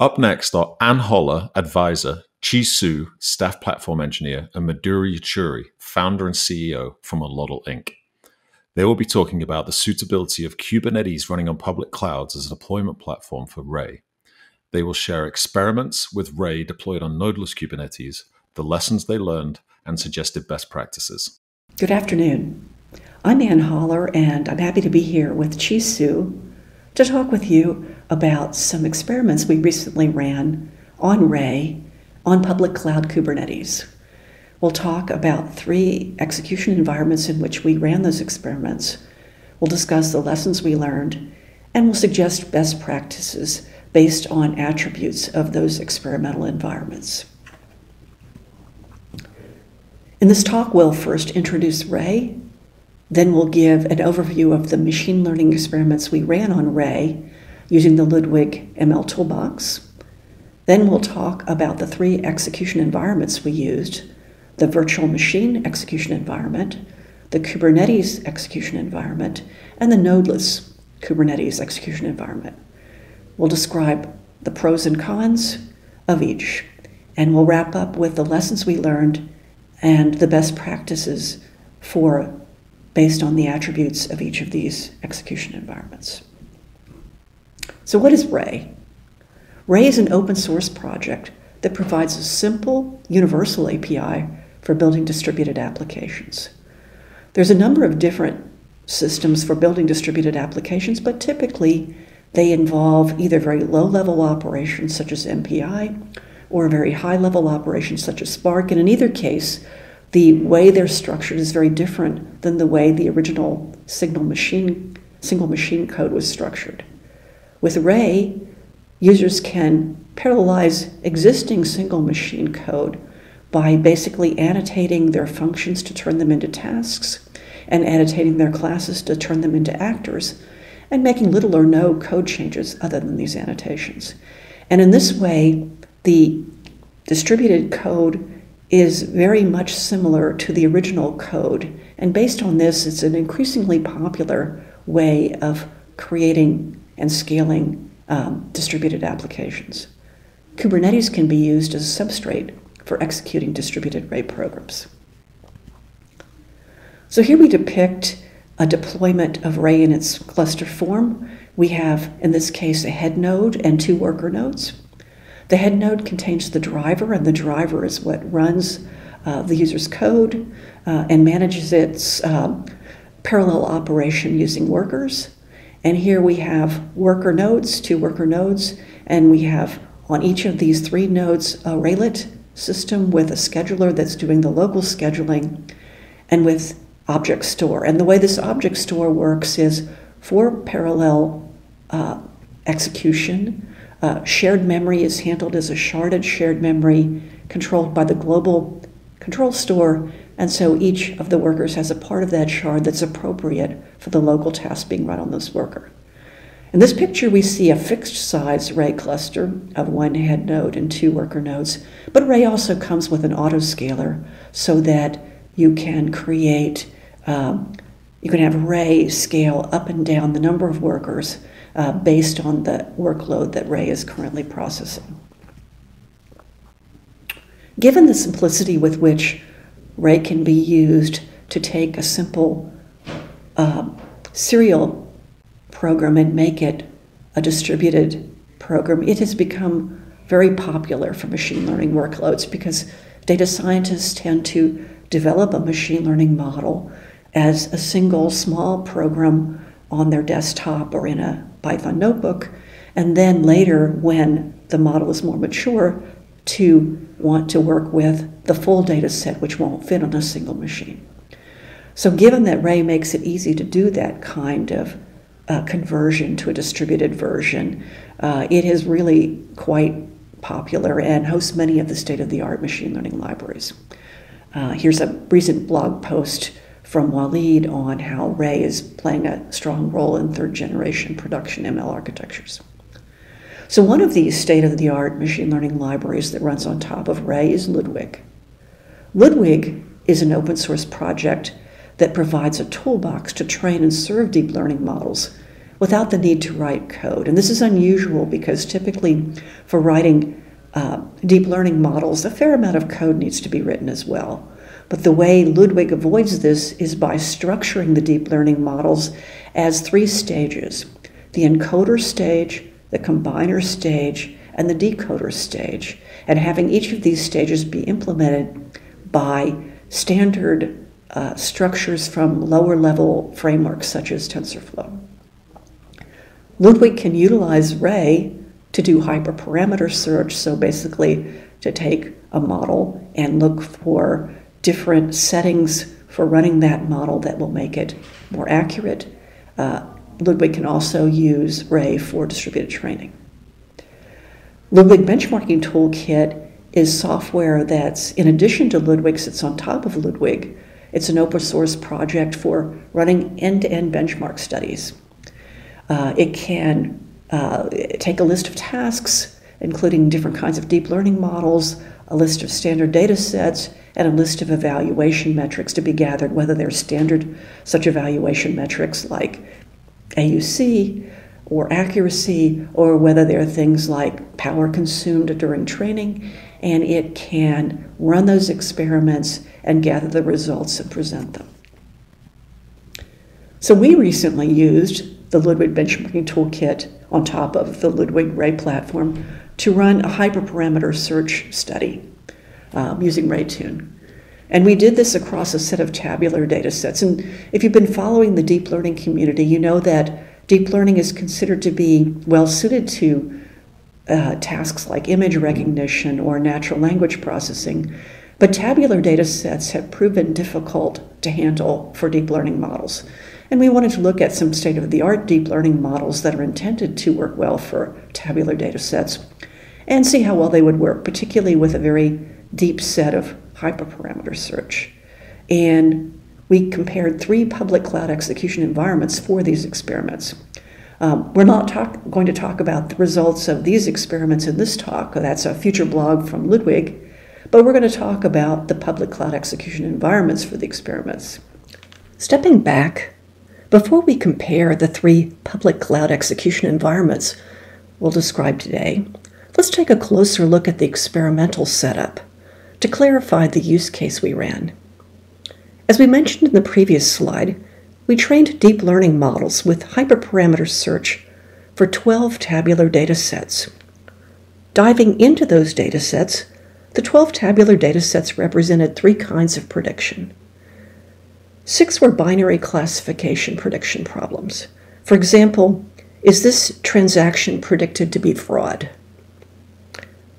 Up next are Anne Holler, advisor, Chi Su, staff platform engineer, and Madhuri Yechuri, founder and CEO from Elotl Inc. They will be talking about the suitability of Kubernetes running on public clouds as a deployment platform for Ray. They will share experiments with Ray deployed on nodeless Kubernetes, the lessons they learned, and suggested best practices. Good afternoon. I'm Anne Holler, and I'm happy to be here with Chi Su to talk with you about some experiments we recently ran on Ray on public cloud Kubernetes. We'll talk about three execution environments in which we ran those experiments. We'll discuss the lessons we learned, and we'll suggest best practices based on attributes of those experimental environments. In this talk, we'll first introduce Ray, then we'll give an overview of the machine learning experiments we ran on Ray using the Ludwig ML Toolbox. Then we'll talk about the three execution environments we used the virtual machine execution environment, the Kubernetes execution environment, and the nodeless Kubernetes execution environment. We'll describe the pros and cons of each, and we'll wrap up with the lessons we learned and the best practices for based on the attributes of each of these execution environments. So, what is Ray? Ray is an open source project that provides a simple, universal API for building distributed applications. There's a number of different systems for building distributed applications, but typically they involve either very low level operations such as MPI or very high level operations such as Spark. And in either case, the way they're structured is very different than the way the original signal machine, single machine code was structured. With Ray, users can parallelize existing single machine code by basically annotating their functions to turn them into tasks and annotating their classes to turn them into actors and making little or no code changes other than these annotations. And in this way, the distributed code is very much similar to the original code. And based on this, it's an increasingly popular way of creating and scaling um, distributed applications. Kubernetes can be used as a substrate for executing distributed Ray programs. So here we depict a deployment of Ray in its cluster form. We have, in this case, a head node and two worker nodes. The head node contains the driver, and the driver is what runs uh, the user's code uh, and manages its um, parallel operation using workers. And here we have worker nodes, two worker nodes, and we have on each of these three nodes a Raylet system with a scheduler that's doing the local scheduling and with object store. And the way this object store works is for parallel uh, execution, uh, shared memory is handled as a sharded shared memory controlled by the global control store, and so each of the workers has a part of that shard that's appropriate for the local task being run on this worker. In this picture, we see a fixed size Ray cluster of one head node and two worker nodes, but Ray also comes with an autoscaler so that you can create, um, you can have Ray scale up and down the number of workers uh, based on the workload that Ray is currently processing. Given the simplicity with which Ray can be used to take a simple uh, serial program and make it a distributed program, it has become very popular for machine learning workloads because data scientists tend to develop a machine learning model as a single small program on their desktop or in a Python notebook, and then later, when the model is more mature, to want to work with the full data set, which won't fit on a single machine. So, given that Ray makes it easy to do that kind of uh, conversion to a distributed version, uh, it is really quite popular and hosts many of the state of the art machine learning libraries. Uh, here's a recent blog post from Walid on how Ray is playing a strong role in third generation production ML architectures. So, one of these state of the art machine learning libraries that runs on top of Ray is Ludwig. Ludwig is an open source project that provides a toolbox to train and serve deep learning models without the need to write code. And this is unusual because typically for writing uh, deep learning models, a fair amount of code needs to be written as well. But the way Ludwig avoids this is by structuring the deep learning models as three stages the encoder stage, the combiner stage, and the decoder stage, and having each of these stages be implemented by standard uh, structures from lower level frameworks such as TensorFlow. Ludwig can utilize Ray to do hyperparameter search, so basically to take a model and look for different settings for running that model that will make it more accurate. Uh, Ludwig can also use Ray for distributed training. Ludwig Benchmarking Toolkit is software that's, in addition to Ludwig, sits on top of Ludwig. It's an open source project for running end to end benchmark studies. Uh, it can uh, take a list of tasks, including different kinds of deep learning models, a list of standard data sets, and a list of evaluation metrics to be gathered, whether they're standard such evaluation metrics like AUC or accuracy, or whether there are things like power consumed during training, and it can run those experiments and gather the results and present them. So we recently used the Ludwig Benchmarking Toolkit on top of the Ludwig Ray platform to run a hyperparameter search study um, using RayTune. And we did this across a set of tabular data sets. And if you've been following the deep learning community, you know that deep learning is considered to be well suited to uh, tasks like image recognition or natural language processing. But tabular data sets have proven difficult to handle for deep learning models. And we wanted to look at some state of the art deep learning models that are intended to work well for tabular data sets and see how well they would work, particularly with a very deep set of hyperparameter search. And we compared three public cloud execution environments for these experiments. Um, we're not talk, going to talk about the results of these experiments in this talk. That's a future blog from Ludwig. But we're going to talk about the public cloud execution environments for the experiments. Stepping back, before we compare the three public cloud execution environments we'll describe today, let's take a closer look at the experimental setup to clarify the use case we ran. As we mentioned in the previous slide, we trained deep learning models with hyperparameter search for 12 tabular data sets. Diving into those data sets, the 12 tabular data sets represented three kinds of prediction. Six were binary classification prediction problems. For example, is this transaction predicted to be fraud?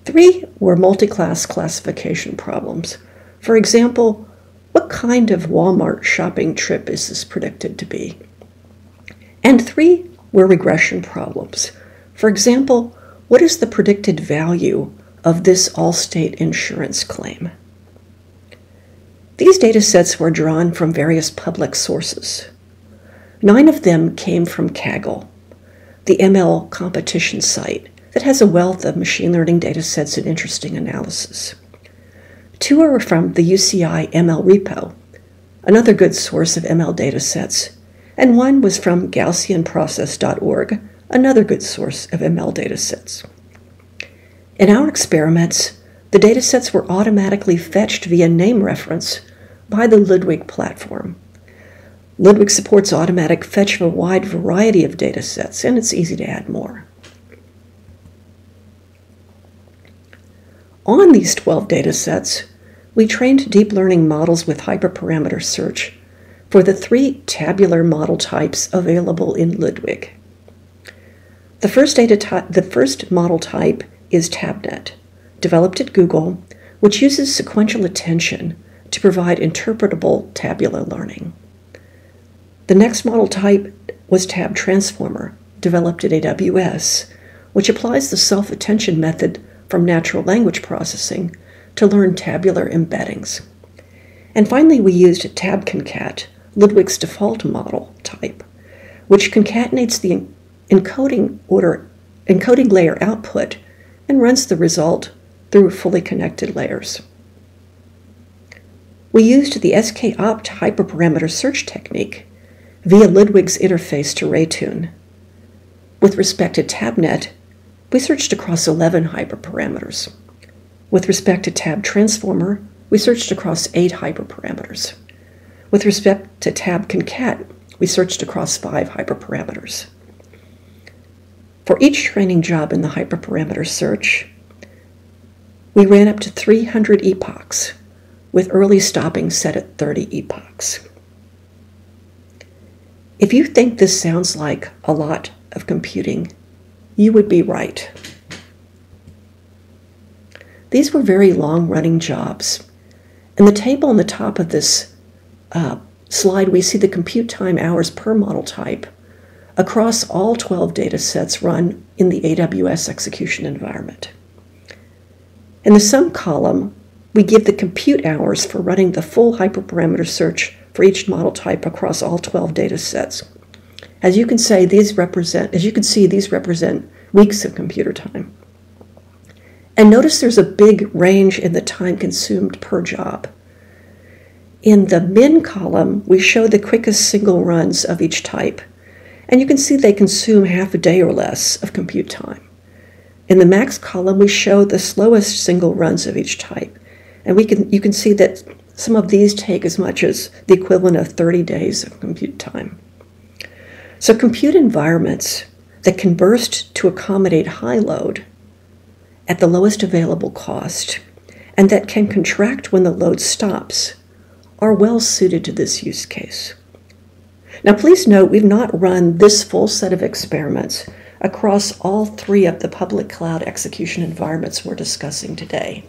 Three were multi-class classification problems. For example, what kind of Walmart shopping trip is this predicted to be? And three were regression problems. For example, what is the predicted value of this Allstate insurance claim? These data sets were drawn from various public sources. Nine of them came from Kaggle, the ML competition site that has a wealth of machine learning data sets and interesting analysis. Two are from the UCI ML repo, another good source of ML datasets, and one was from GaussianProcess.org, another good source of ML datasets. In our experiments, the datasets were automatically fetched via name reference by the Ludwig platform. Ludwig supports automatic fetch of a wide variety of datasets, and it's easy to add more. On these 12 datasets, we trained deep learning models with hyperparameter search for the three tabular model types available in Ludwig. The first, data the first model type is TabNet, developed at Google, which uses sequential attention to provide interpretable tabular learning. The next model type was Tab Transformer, developed at AWS, which applies the self attention method from natural language processing to learn tabular embeddings. And finally, we used tabconcat, Ludwig's default model type, which concatenates the encoding order encoding layer output and runs the result through fully connected layers. We used the skopt hyperparameter search technique via Ludwig's interface to RayTune. With respect to TabNet, we searched across 11 hyperparameters. With respect to Tab Transformer, we searched across 8 hyperparameters. With respect to Tab Concat, we searched across 5 hyperparameters. For each training job in the hyperparameter search, we ran up to 300 epochs, with early stopping set at 30 epochs. If you think this sounds like a lot of computing, you would be right. These were very long running jobs. In the table on the top of this uh, slide, we see the compute time hours per model type across all 12 data sets run in the AWS execution environment. In the sum column, we give the compute hours for running the full hyperparameter search for each model type across all 12 data sets. As you can say, these represent, as you can see, these represent weeks of computer time. And notice there's a big range in the time consumed per job. In the min column, we show the quickest single runs of each type, and you can see they consume half a day or less of compute time. In the max column, we show the slowest single runs of each type, and we can, you can see that some of these take as much as the equivalent of 30 days of compute time. So compute environments that can burst to accommodate high load at the lowest available cost and that can contract when the load stops are well suited to this use case. Now, please note we've not run this full set of experiments across all three of the public cloud execution environments we're discussing today.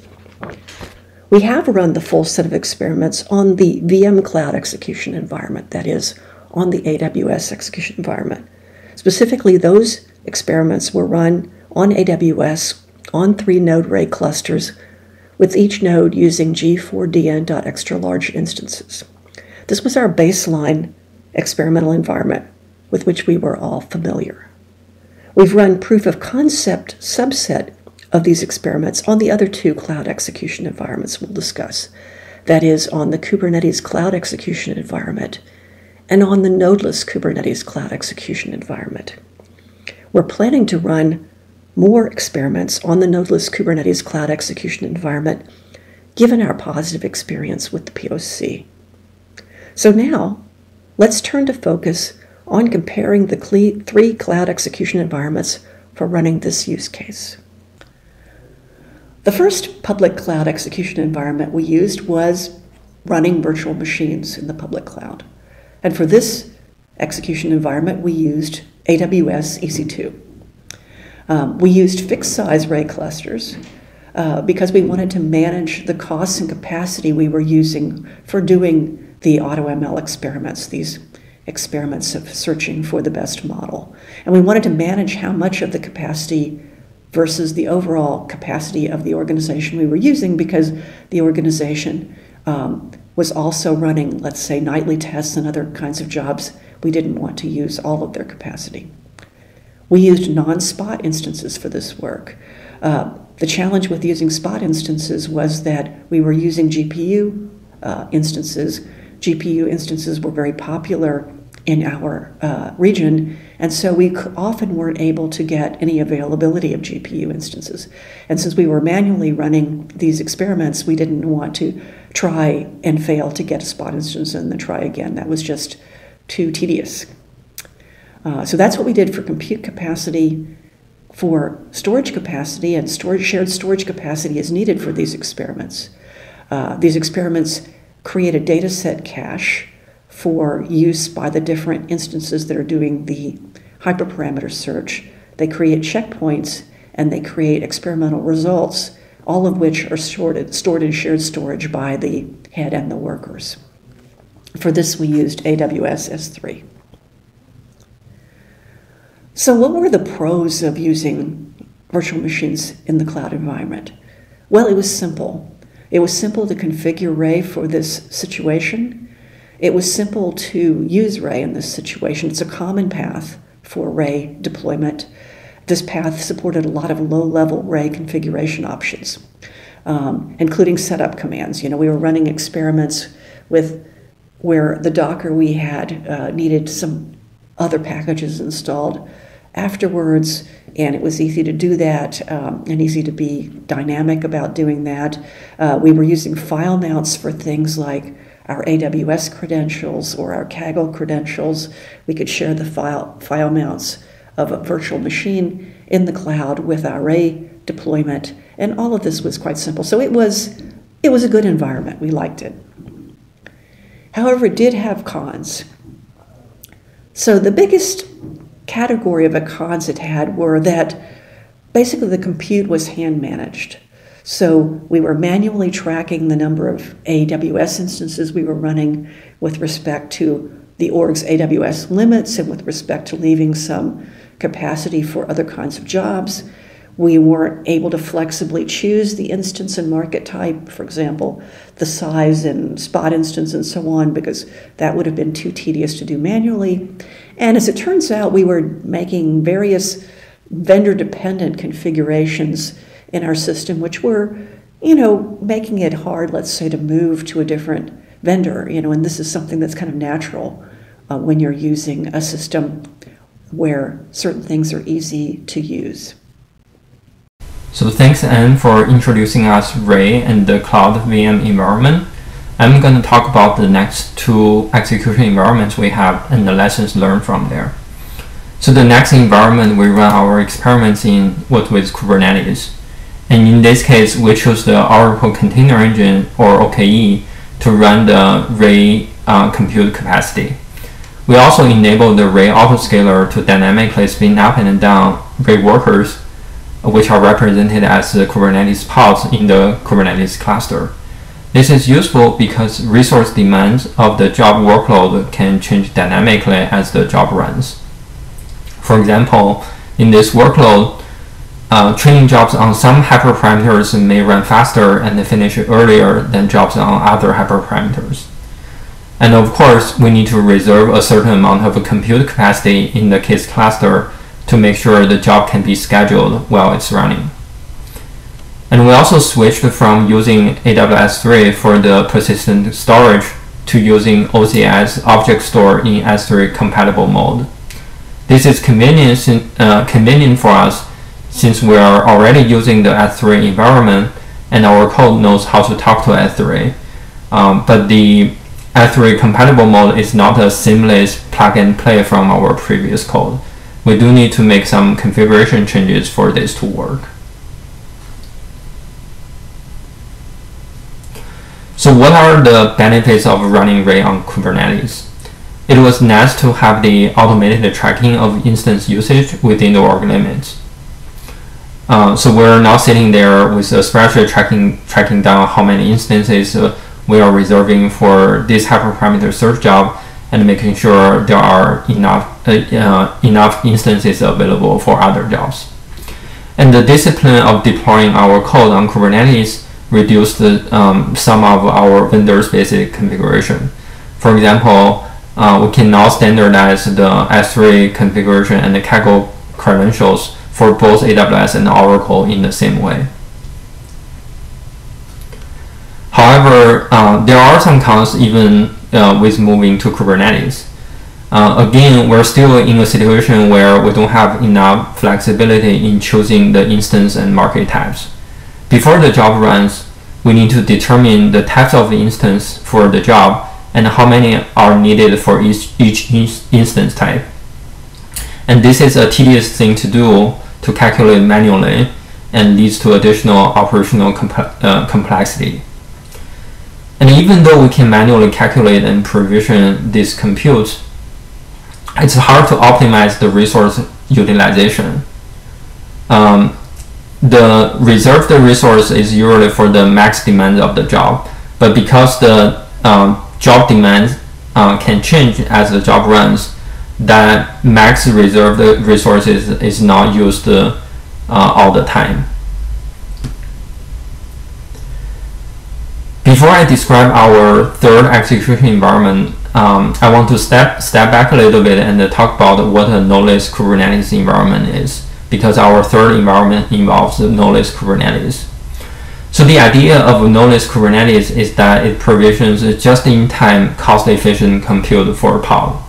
We have run the full set of experiments on the VM cloud execution environment, that is, on the AWS execution environment. Specifically, those experiments were run on AWS on three node ray clusters, with each node using G4DN.extra large instances. This was our baseline experimental environment with which we were all familiar. We've run proof of concept subset of these experiments on the other two cloud execution environments we'll discuss. That is, on the Kubernetes cloud execution environment and on the nodeless Kubernetes cloud execution environment. We're planning to run more experiments on the nodeless Kubernetes cloud execution environment given our positive experience with the POC. So now, let's turn to focus on comparing the three cloud execution environments for running this use case. The first public cloud execution environment we used was running virtual machines in the public cloud. And for this execution environment, we used AWS EC2. Um, we used fixed size Ray clusters uh, because we wanted to manage the costs and capacity we were using for doing the AutoML experiments, these experiments of searching for the best model. And we wanted to manage how much of the capacity versus the overall capacity of the organization we were using because the organization um, was also running, let's say, nightly tests and other kinds of jobs, we didn't want to use all of their capacity. We used non spot instances for this work. Uh, the challenge with using spot instances was that we were using GPU uh, instances. GPU instances were very popular in our uh, region, and so we often weren't able to get any availability of GPU instances. And since we were manually running these experiments, we didn't want to try and fail to get a spot instance and then try again. That was just too tedious. Uh, so that's what we did for compute capacity. For storage capacity and storage, shared storage capacity is needed for these experiments. Uh, these experiments create a data set cache for use by the different instances that are doing the hyperparameter search. They create checkpoints and they create experimental results, all of which are stored, in shared storage by the head and the workers. For this, we used AWS S3. So, what were the pros of using virtual machines in the cloud environment? Well, it was simple. It was simple to configure Ray for this situation. It was simple to use Ray in this situation. It's a common path for Ray deployment. This path supported a lot of low level Ray configuration options, um, including setup commands. You know, we were running experiments with where the Docker we had uh, needed some other packages installed afterwards, and it was easy to do that um, and easy to be dynamic about doing that. Uh, we were using file mounts for things like our AWS credentials or our Kaggle credentials. We could share the file, file mounts of a virtual machine in the cloud with our Ray deployment, and all of this was quite simple. So it was, it was a good environment. We liked it. However, it did have cons. So the biggest category of the cons it had were that basically the compute was hand managed. So we were manually tracking the number of AWS instances we were running with respect to the org's AWS limits and with respect to leaving some capacity for other kinds of jobs. We weren't able to flexibly choose the instance and market type, for example, the size and spot instance and so on, because that would have been too tedious to do manually. And as it turns out, we were making various vendor dependent configurations in our system, which were, you know, making it hard, let's say, to move to a different vendor, you know, and this is something that's kind of natural uh, when you're using a system where certain things are easy to use. So thanks Anne for introducing us Ray and the Cloud VM environment. I'm going to talk about the next two execution environments we have and the lessons learned from there. So the next environment we run our experiments in was with Kubernetes. And in this case, we chose the Oracle Container Engine or OKE to run the Ray uh, compute capacity. We also enable the Ray autoscaler to dynamically spin up and down Ray workers which are represented as the Kubernetes pods in the Kubernetes cluster. This is useful because resource demands of the job workload can change dynamically as the job runs. For example, in this workload, uh, training jobs on some hyperparameters may run faster and finish earlier than jobs on other hyperparameters. And of course, we need to reserve a certain amount of compute capacity in the case cluster to make sure the job can be scheduled while it's running. And we also switched from using AWS S3 for the persistent storage to using OCS object store in S3 compatible mode. This is convenient, uh, convenient for us since we are already using the S3 environment and our code knows how to talk to S3. Um, but the S3 compatible mode is not a seamless plug and play from our previous code we do need to make some configuration changes for this to work. So what are the benefits of running Ray on Kubernetes? It was nice to have the automated tracking of instance usage within the org limits. Uh, so we're now sitting there with a spreadsheet tracking tracking down how many instances uh, we are reserving for this hyperparameter search job and making sure there are enough uh, uh, enough instances available for other jobs. And the discipline of deploying our code on Kubernetes reduced um, some of our vendor's basic configuration. For example, uh, we can now standardize the S3 configuration and the Kaggle credentials for both AWS and Oracle in the same way. However, uh, there are some cons even uh, with moving to Kubernetes. Uh, again, we're still in a situation where we don't have enough flexibility in choosing the instance and market types. Before the job runs, we need to determine the types of instance for the job and how many are needed for each, each instance type. And this is a tedious thing to do to calculate manually and leads to additional operational comp uh, complexity. And even though we can manually calculate and provision this compute, it's hard to optimize the resource utilization. Um, the reserved resource is usually for the max demand of the job, but because the um, job demand uh, can change as the job runs, that max reserved resources is not used uh, all the time. Before I describe our third execution environment, um, I want to step step back a little bit and talk about what a nodeless Kubernetes environment is, because our third environment involves nodeless Kubernetes. So the idea of nodeless Kubernetes is that it provisions just-in-time, cost-efficient compute for a pod.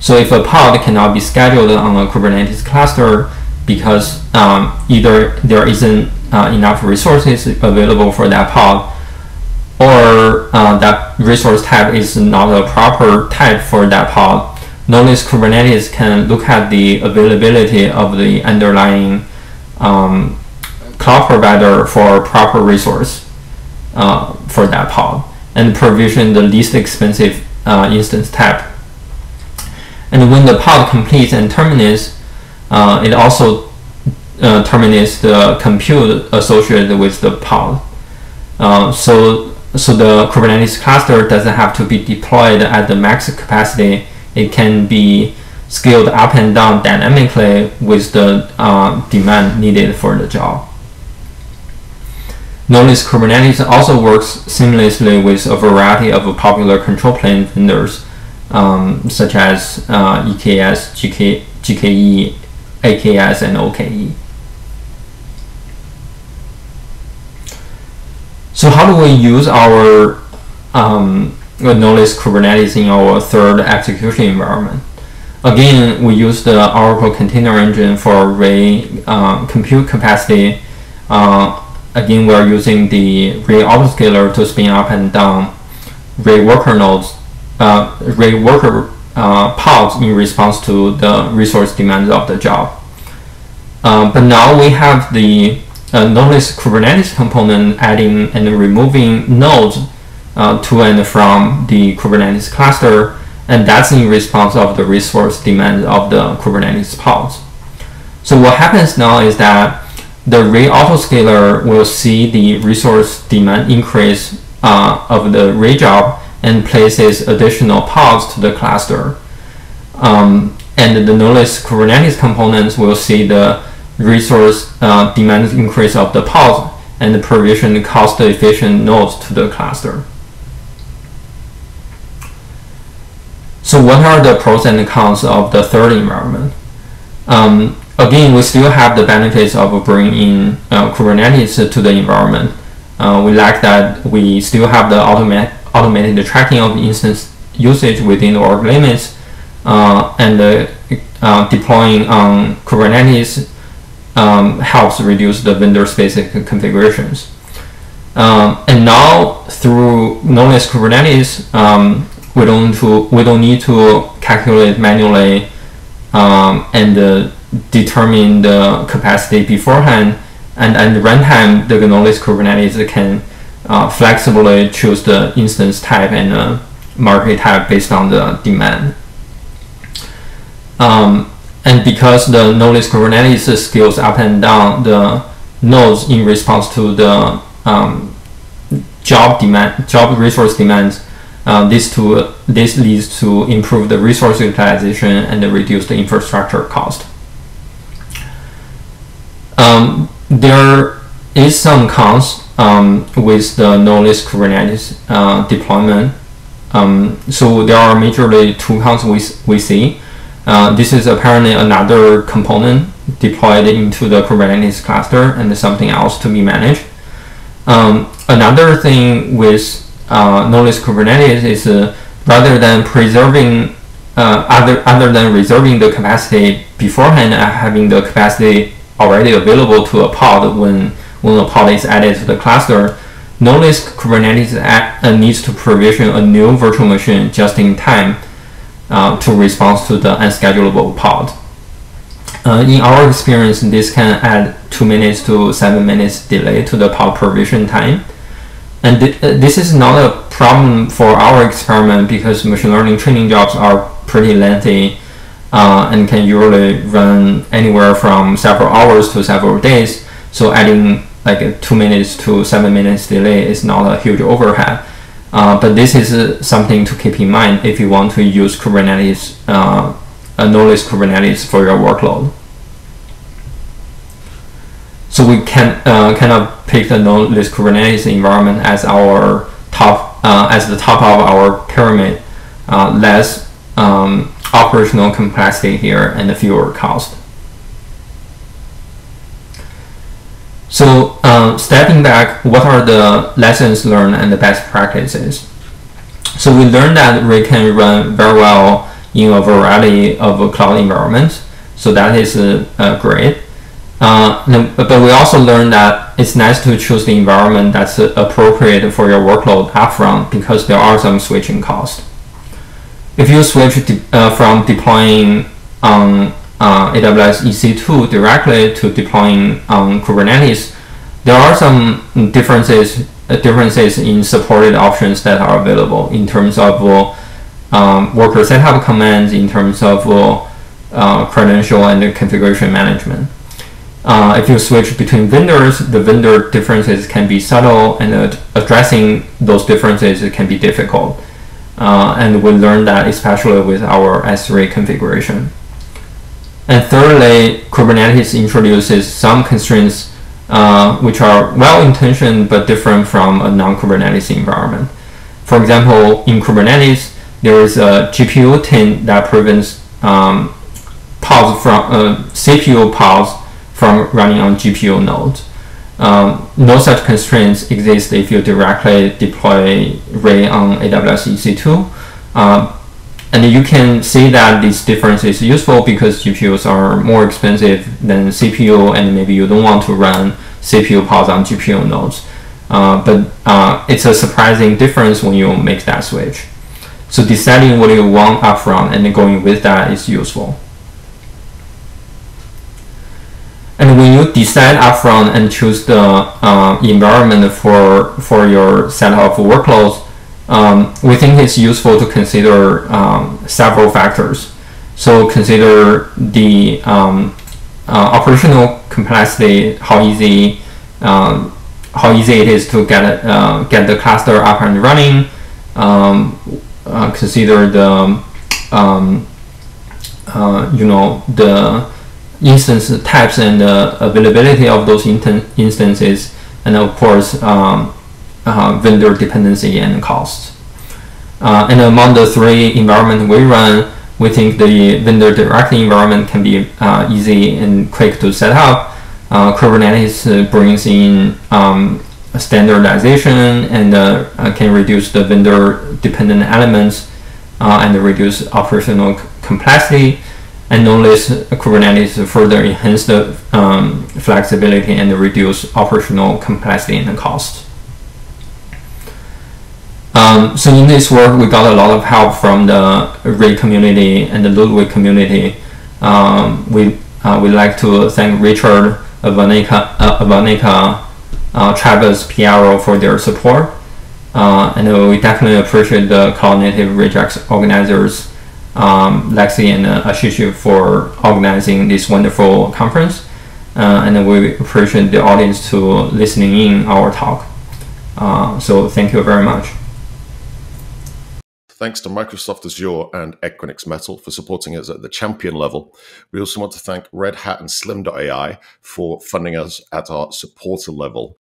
So if a pod cannot be scheduled on a Kubernetes cluster because um, either there isn't uh, enough resources available for that pod, or uh, that resource type is not a proper type for that pod, Nodeless Kubernetes can look at the availability of the underlying um, cloud provider for proper resource uh, for that pod and provision the least expensive uh, instance type. And when the pod completes and terminates, uh, it also uh, terminates the compute associated with the pod. Uh, so, so the Kubernetes cluster doesn't have to be deployed at the max capacity. It can be scaled up and down dynamically with the uh, demand needed for the job. Nodeless Kubernetes also works seamlessly with a variety of popular control plane vendors, um, such as uh, EKS, GK, GKE, AKS, and OKE. So how do we use our um, Nodeless Kubernetes in our third execution environment? Again, we use the Oracle Container Engine for Ray uh, compute capacity. Uh, again, we're using the Ray autoscaler to spin up and down Ray worker nodes, uh, Ray worker uh, pods in response to the resource demands of the job. Uh, but now we have the uh, Nodeless Kubernetes component adding and removing nodes uh, to and from the Kubernetes cluster and that's in response of the resource demand of the Kubernetes pods. So what happens now is that the Ray autoscaler will see the resource demand increase uh, of the Ray job and places additional pods to the cluster. Um, and the Nodeless Kubernetes components will see the resource uh, demand increase of the pods and provision cost-efficient nodes to the cluster. So what are the pros and cons of the third environment? Um, again, we still have the benefits of bringing uh, Kubernetes to the environment. Uh, we like that we still have the automatic automated tracking of instance usage within the org limits, uh, and uh, deploying on Kubernetes um, helps reduce the vendor-specific configurations. Um, and now through Nodeless Kubernetes, um, we don't to we don't need to calculate manually um, and uh, determine the capacity beforehand. And at runtime, the Nodeless Kubernetes can uh, flexibly choose the instance type and uh, market type based on the demand. Um, and because the Nodeless Kubernetes scales up and down the nodes in response to the um, job demand, job resource demands, uh, this, to, this leads to improve the resource utilization and reduce the infrastructure cost. Um, there is some cons um, with the Nodeless Kubernetes uh, deployment. Um, so there are majorly two cons we, we see. Uh, this is apparently another component deployed into the Kubernetes cluster and something else to be managed. Um, another thing with uh, Nodeless Kubernetes is uh, rather than preserving uh, other other than reserving the capacity beforehand and having the capacity already available to a pod when when a pod is added to the cluster, Nodeless Kubernetes uh, needs to provision a new virtual machine just in time uh, to respond to the unschedulable pod. Uh, in our experience, this can add 2 minutes to 7 minutes delay to the pod provision time. And th uh, this is not a problem for our experiment because machine learning training jobs are pretty lengthy uh, and can usually run anywhere from several hours to several days. So adding like a two minutes to seven minutes delay is not a huge overhead. Uh, but this is uh, something to keep in mind if you want to use Kubernetes, uh, a Nodeless Kubernetes for your workload. So we can uh, kind of pick the Nodeless Kubernetes environment as our top, uh, as the top of our pyramid, uh, less um, operational complexity here and a fewer cost. So um, stepping back, what are the lessons learned and the best practices? So we learned that we can run very well in a variety of cloud environments. So that is uh, great. Uh, but we also learned that it's nice to choose the environment that's appropriate for your workload upfront because there are some switching costs. If you switch de uh, from deploying on uh, AWS EC2 directly to deploying on Kubernetes, there are some differences uh, differences in supported options that are available in terms of um, worker setup commands, in terms of uh, credential and configuration management. Uh, if you switch between vendors, the vendor differences can be subtle, and uh, addressing those differences can be difficult. Uh, and we learned that especially with our S3 configuration. And thirdly, Kubernetes introduces some constraints uh, which are well-intentioned but different from a non-Kubernetes environment. For example, in Kubernetes, there is a GPU taint that prevents um, pods from uh, CPU pods from running on GPU nodes. Um, no such constraints exist if you directly deploy Ray on AWS EC2. Um, and you can see that this difference is useful because GPUs are more expensive than CPU and maybe you don't want to run CPU pods on GPU nodes. Uh, but uh, it's a surprising difference when you make that switch. So deciding what you want upfront and going with that is useful. And when you decide upfront and choose the uh, environment for, for your set of workloads, um, we think it's useful to consider um, several factors. So consider the um, uh, operational complexity, how easy um, how easy it is to get uh, get the cluster up and running. Um, uh, consider the um, uh, you know the instance types and the availability of those instances, and of course, uh, vendor dependency and cost. Uh, and among the three environments we run, we think the vendor direct environment can be uh, easy and quick to set up. Uh, Kubernetes brings in um, standardization and uh, can reduce the vendor dependent elements uh, and reduce operational complexity and nodeless Kubernetes further enhance the um, flexibility and reduce operational complexity and cost. Um, so in this work, we got a lot of help from the Ray community and the Ludwig community. Um, we uh, would like to thank Richard, Avanika, uh, uh, Travis, Piero for their support. Uh, and we definitely appreciate the Cloud Native organizers um, Lexi and uh, Ashish for organizing this wonderful conference. Uh, and we appreciate the audience to listening in our talk. Uh, so thank you very much. Thanks to Microsoft Azure and Equinix Metal for supporting us at the champion level. We also want to thank Red Hat and Slim.ai for funding us at our supporter level.